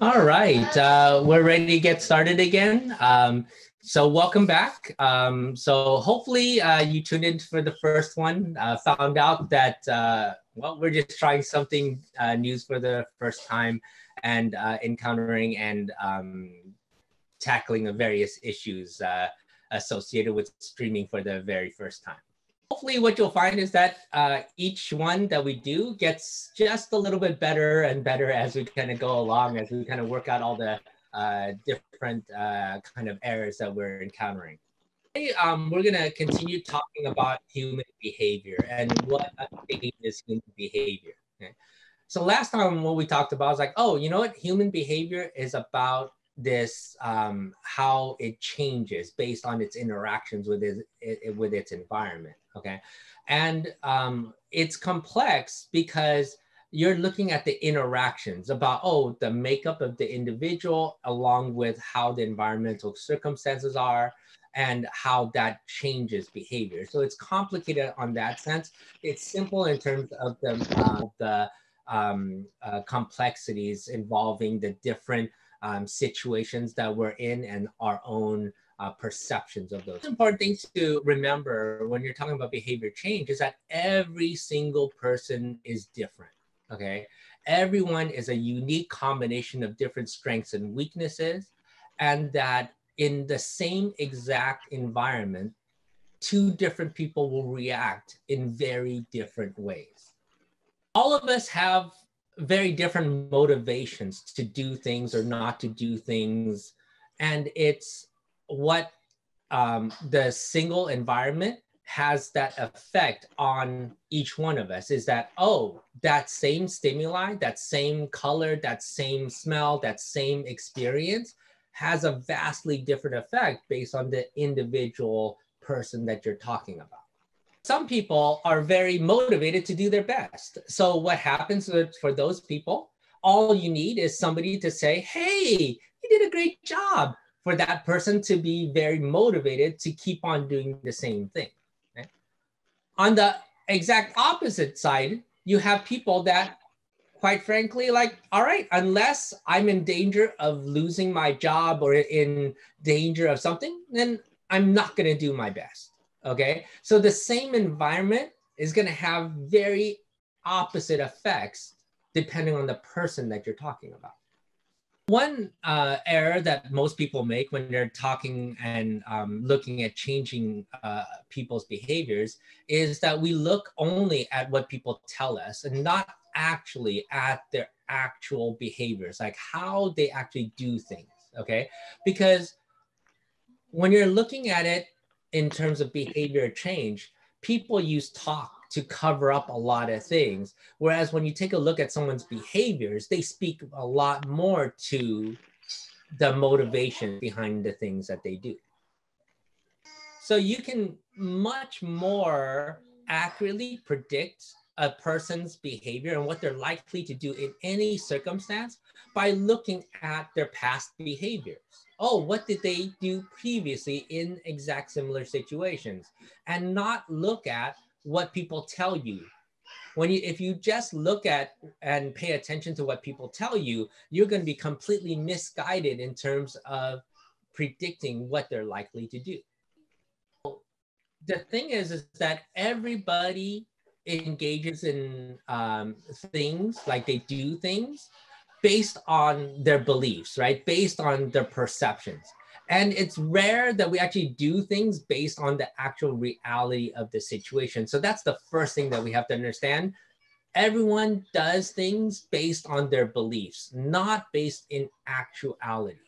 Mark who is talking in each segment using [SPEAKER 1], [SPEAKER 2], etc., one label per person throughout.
[SPEAKER 1] All right, uh, we're ready to get started again. Um, so welcome back. Um, so hopefully uh, you tuned in for the first one, uh, found out that, uh, well, we're just trying something uh, new for the first time and uh, encountering and um, tackling the various issues associated with streaming for the very first time hopefully what you'll find is that uh, each one that we do gets just a little bit better and better as we kind of go along, as we kind of work out all the uh, different uh, kind of errors that we're encountering. Today, um, we're gonna continue talking about human behavior and what is human behavior. Okay? So last time what we talked about was like, oh, you know what? Human behavior is about this um, how it changes based on its interactions with it, it with its environment okay. And um, it's complex because you're looking at the interactions about oh the makeup of the individual along with how the environmental circumstances are and how that changes behavior. So it's complicated on that sense. It's simple in terms of the uh, the um, uh, complexities involving the different um, situations that we're in and our own uh, perceptions of those. Important things to remember when you're talking about behavior change is that every single person is different. Okay. Everyone is a unique combination of different strengths and weaknesses, and that in the same exact environment, two different people will react in very different ways. All of us have very different motivations to do things or not to do things. And it's what um, the single environment has that effect on each one of us is that, oh, that same stimuli, that same color, that same smell, that same experience has a vastly different effect based on the individual person that you're talking about. Some people are very motivated to do their best. So, what happens for those people? All you need is somebody to say, hey, you did a great job for that person to be very motivated to keep on doing the same thing. On the exact opposite side, you have people that, quite frankly, like, all right, unless I'm in danger of losing my job or in danger of something, then I'm not going to do my best. Okay. So the same environment is going to have very opposite effects depending on the person that you're talking about. One uh, error that most people make when they're talking and um, looking at changing uh, people's behaviors is that we look only at what people tell us and not actually at their actual behaviors, like how they actually do things. Okay. Because when you're looking at it in terms of behavior change, people use talk to cover up a lot of things. Whereas when you take a look at someone's behaviors, they speak a lot more to the motivation behind the things that they do. So you can much more accurately predict a person's behavior and what they're likely to do in any circumstance by looking at their past behaviors. Oh, what did they do previously in exact similar situations? And not look at what people tell you. When you if you just look at and pay attention to what people tell you you're going to be completely misguided in terms of predicting what they're likely to do. The thing is is that everybody engages in um, things like they do things based on their beliefs right? Based on their perceptions and it's rare that we actually do things based on the actual reality of the situation. So that's the first thing that we have to understand. Everyone does things based on their beliefs, not based in actuality.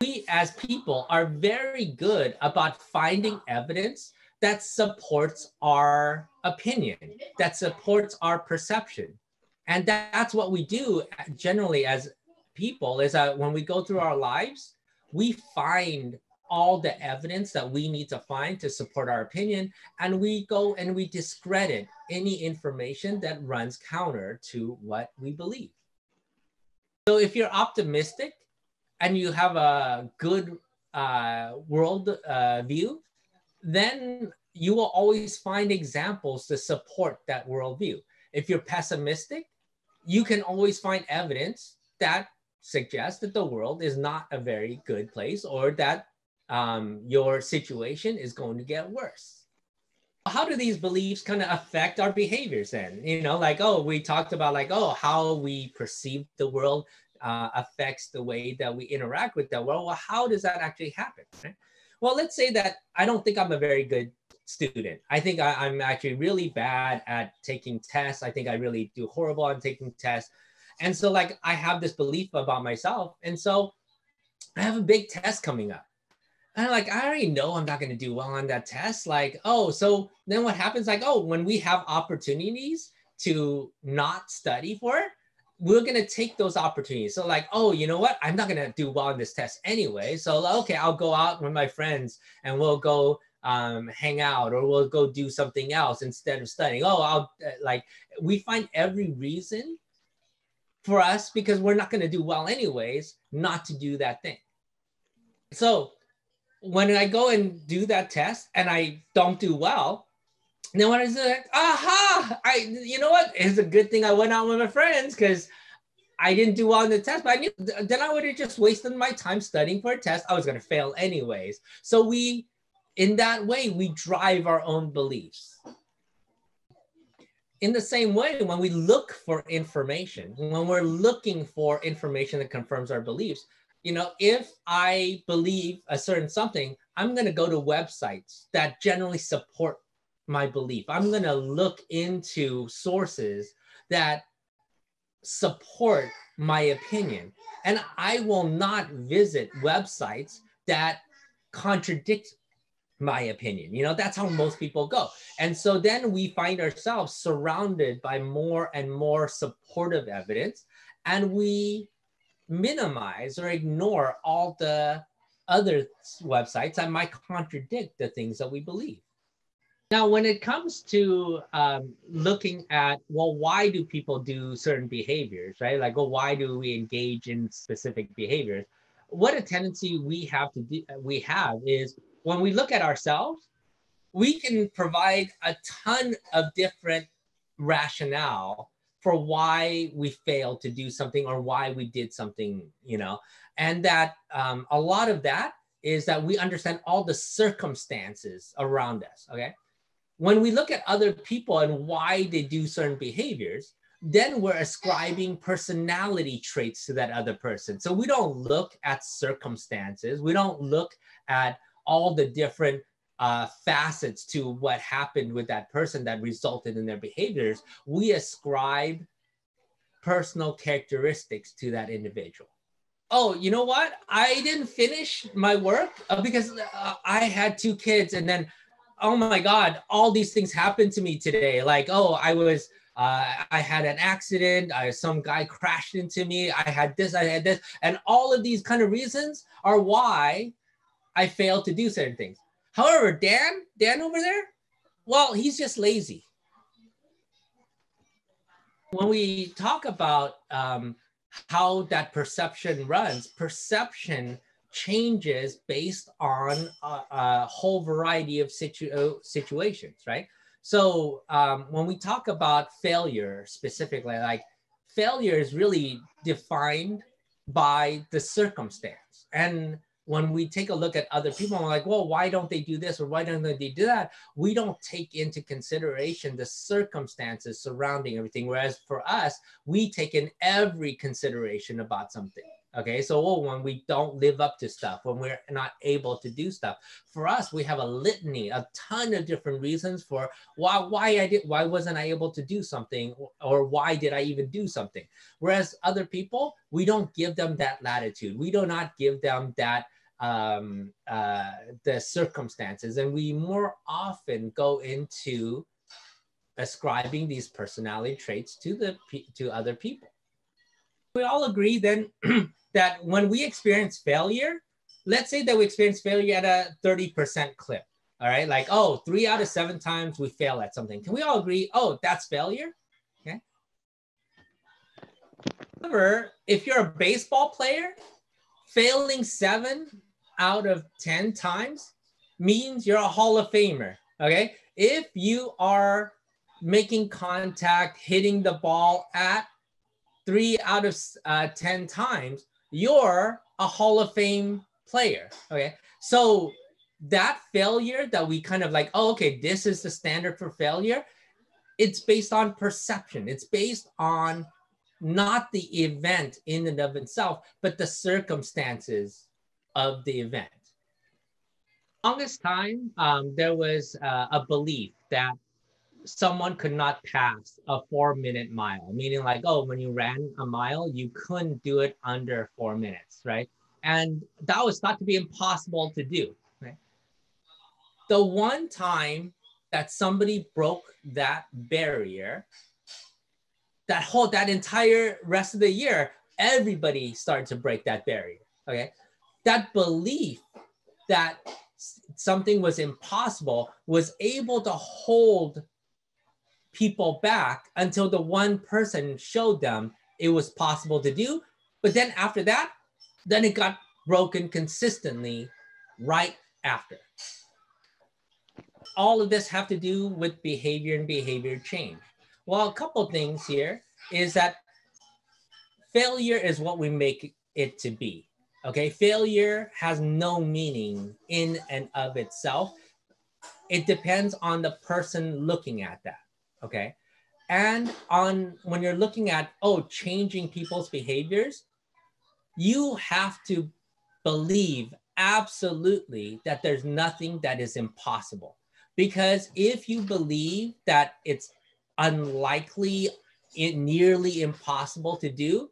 [SPEAKER 1] We as people are very good about finding evidence that supports our opinion, that supports our perception. And that's what we do generally as people is that when we go through our lives, we find all the evidence that we need to find to support our opinion, and we go and we discredit any information that runs counter to what we believe. So if you're optimistic and you have a good uh, world uh, view, then you will always find examples to support that worldview. If you're pessimistic, you can always find evidence that suggests that the world is not a very good place or that um, your situation is going to get worse. How do these beliefs kind of affect our behaviors then? You know, like, oh, we talked about like, oh, how we perceive the world uh, affects the way that we interact with the world. Well, how does that actually happen? Right? Well, let's say that I don't think I'm a very good student. I think I, am actually really bad at taking tests. I think I really do horrible on taking tests. And so, like, I have this belief about myself. And so, I have a big test coming up. And like, I already know I'm not going to do well on that test. Like, oh, so then what happens? Like, oh, when we have opportunities to not study for it, we're going to take those opportunities. So, like, oh, you know what? I'm not going to do well on this test anyway. So, okay, I'll go out with my friends and we'll go um, hang out or we'll go do something else instead of studying. Oh, I'll uh, like, we find every reason for us because we're not going to do well anyways, not to do that thing. So, when I go and do that test and I don't do well, then what is it? Like, aha! I, you know what? It's a good thing I went out with my friends because I didn't do well on the test. But I knew then I would have just wasted my time studying for a test. I was going to fail anyways. So we, in that way, we drive our own beliefs. In the same way, when we look for information, when we're looking for information that confirms our beliefs, you know, if I believe a certain something, I'm going to go to websites that generally support my belief. I'm going to look into sources that support my opinion. And I will not visit websites that contradict my opinion. You know, that's how most people go. And so then we find ourselves surrounded by more and more supportive evidence, and we minimize or ignore all the other websites that might contradict the things that we believe. Now, when it comes to um, looking at, well, why do people do certain behaviors, right? Like, well, why do we engage in specific behaviors? What a tendency we have to do, we have is when we look at ourselves, we can provide a ton of different rationale for why we failed to do something or why we did something, you know, and that um, a lot of that is that we understand all the circumstances around us. Okay when we look at other people and why they do certain behaviors, then we're ascribing personality traits to that other person. So we don't look at circumstances, we don't look at all the different uh, facets to what happened with that person that resulted in their behaviors. We ascribe personal characteristics to that individual. Oh, you know what? I didn't finish my work uh, because uh, I had two kids and then oh my god all these things happened to me today like oh i was uh, I had an accident. I, some guy crashed into me. I had this. I had this, and all of these kind of reasons are why I failed to do certain things. However, Dan, Dan over there, well, he's just lazy. When we talk about um, how that perception runs, perception changes based on a, a whole variety of situ- uh, situations, right? So um, when we talk about failure specifically, like failure is really defined by the circumstance. And when we take a look at other people, and we're like, well, why don't they do this or why don't they do that? We don't take into consideration the circumstances surrounding everything. Whereas for us, we take in every consideration about something. Okay, so oh, when we don't live up to stuff, when we're not able to do stuff, for us, we have a litany, a ton of different reasons for why why I did why wasn't I able to do something, or why did I even do something. Whereas other people, we don't give them that latitude. We do not give them that um, uh, the circumstances, and we more often go into ascribing these personality traits to the to other people we all agree then that when we experience failure, let's say that we experience failure at a 30% clip. All right, like, oh, three out of seven times we fail at something. Can we all agree, oh, that's failure? Okay. However, if you're a baseball player, failing seven out of 10 times means you're a Hall of Famer. Okay. If you are making contact, hitting the ball at three out of uh, 10 times, you're a Hall of Fame player. Okay. So that failure that we kind of like, oh, okay, this is the standard for failure. It's based on perception. It's based on not the event in and of itself, but the circumstances of the event. Longest time, um, there was uh, a belief that someone could not pass a four minute mile, meaning like, oh, when you ran a mile, you couldn't do it under four minutes, right? And that was thought to be impossible to do. Right? The one time that somebody broke that barrier, that whole that entire rest of the year, everybody started to break that barrier. Okay. That belief that something was impossible was able to hold people back until the one person showed them it was possible to do. But then after that, then it got broken consistently right after. All of this have to do with behavior and behavior change. Well, a couple things here is that failure is what we make it to be. Okay, failure has no meaning in and of itself. It depends on the person looking at that. Okay, and on when you're looking at oh changing people's behaviors, you have to believe absolutely that there's nothing that is impossible. Because if you believe that it's unlikely, it nearly impossible to do,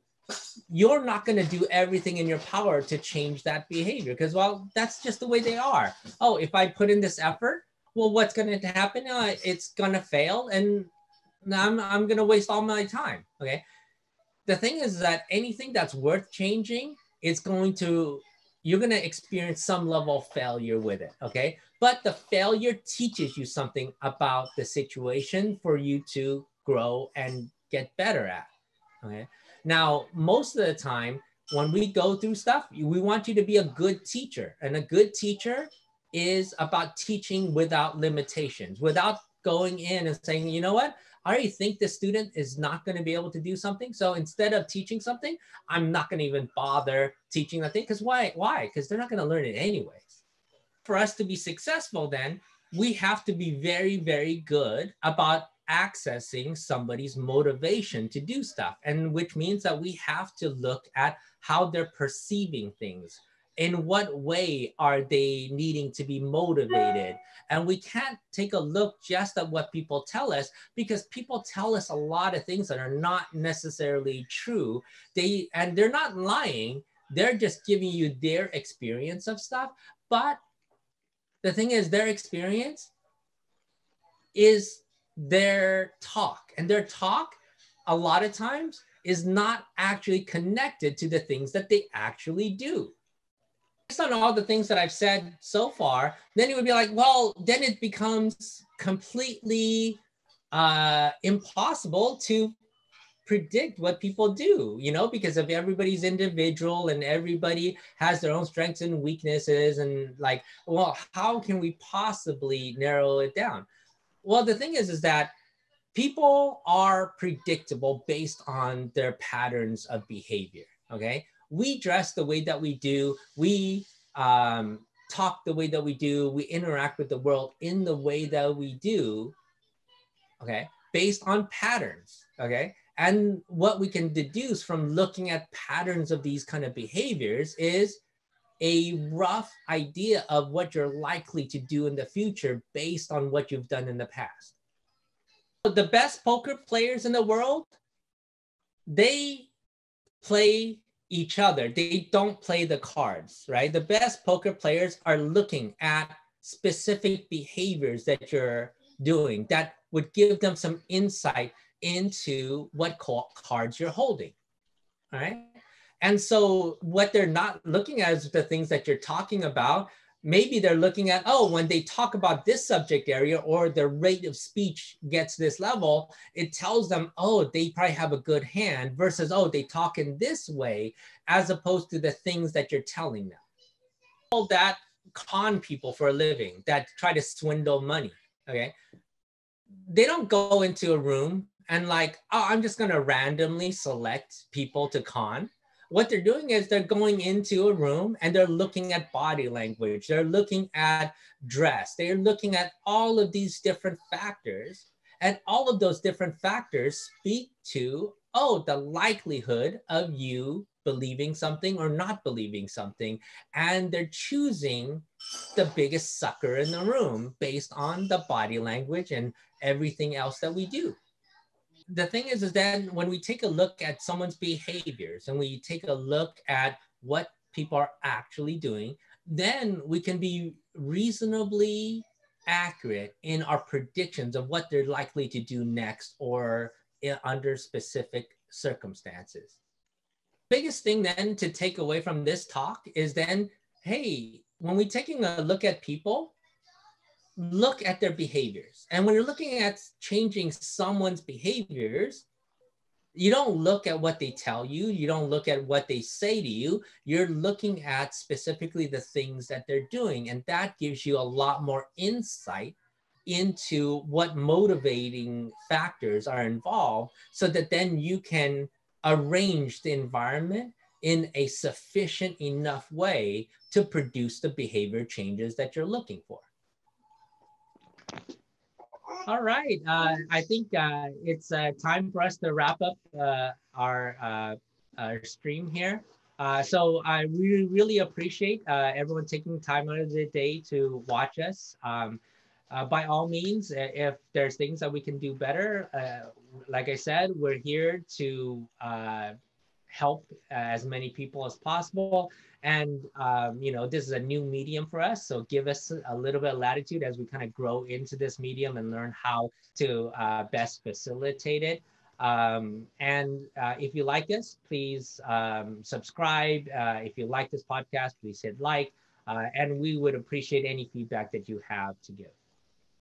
[SPEAKER 1] you're not going to do everything in your power to change that behavior because well that's just the way they are. Oh if i put in this effort well what's going to happen? Uh, it's going to fail and i'm, I'm going to waste all my time okay? The thing is that anything that's worth changing it's going to you're going to experience some level of failure with it okay? But the failure teaches you something about the situation for you to grow and get better at okay now, most of the time, when we go through stuff, we want you to be a good teacher. And a good teacher is about teaching without limitations, without going in and saying, you know what, I already think the student is not going to be able to do something. So instead of teaching something, I'm not going to even bother teaching that thing. Because why? Why? Because they're not going to learn it anyways. For us to be successful, then we have to be very, very good about accessing somebody's motivation to do stuff and which means that we have to look at how they're perceiving things. In what way are they needing to be motivated? And we can't take a look just at what people tell us because people tell us a lot of things that are not necessarily true. They and they're not lying. They're just giving you their experience of stuff. But the thing is their experience is their talk. And their talk, a lot of times, is not actually connected to the things that they actually do. Based on all the things that I've said so far, then it would be like, well, then it becomes completely uh, impossible to predict what people do, you know, because if everybody's individual and everybody has their own strengths and weaknesses, and like, well, how can we possibly narrow it down? Well, the thing is, is that people are predictable based on their patterns of behavior. Okay, we dress the way that we do. We um, talk the way that we do. We interact with the world in the way that we do. Okay, based on patterns. Okay, and what we can deduce from looking at patterns of these kind of behaviors is a rough idea of what you're likely to do in the future based on what you've done in the past. The best poker players in the world, they play each other. They don't play the cards, right? The best poker players are looking at specific behaviors that you're doing that would give them some insight into what cards you're holding. All right. And so what they're not looking at is the things that you're talking about. Maybe they're looking at, oh, when they talk about this subject area or their rate of speech gets this level, it tells them, oh, they probably have a good hand versus, oh, they talk in this way, as opposed to the things that you're telling them. All that con people for a living that try to swindle money, okay? They don't go into a room and like, oh, I'm just gonna randomly select people to con. What they're doing is they're going into a room and they're looking at body language, they're looking at dress, they're looking at all of these different factors. And all of those different factors speak to, oh, the likelihood of you believing something or not believing something. And they're choosing the biggest sucker in the room based on the body language and everything else that we do. The thing is, is that when we take a look at someone's behaviors and we take a look at what people are actually doing, then we can be reasonably accurate in our predictions of what they're likely to do next or eh, under specific circumstances. Biggest thing then to take away from this talk is then, hey, when we're taking a look at people, look at their behaviors. And when you're looking at changing someone's behaviors, you don't look at what they tell you, you don't look at what they say to you, you're looking at specifically the things that they're doing. And that gives you a lot more insight into what motivating factors are involved so that then you can arrange the environment in a sufficient enough way to produce the behavior changes that you're looking for. All right, uh, I think uh, it's uh, time for us to wrap up uh, our, uh, our stream here. Uh, so I really, really appreciate everyone taking time out of the day to watch us. Um, by all means, if there's things that we can do better, like I said, we're here to help as many people as possible. And, um, you know, this is a new medium for us. So give us a little bit of latitude as we kind of grow into this medium and learn how to uh, best facilitate it. Um, and uh, if you like this, please um, subscribe. Uh, if you like this podcast, please hit like. Uh, and we would appreciate any feedback that you have to give.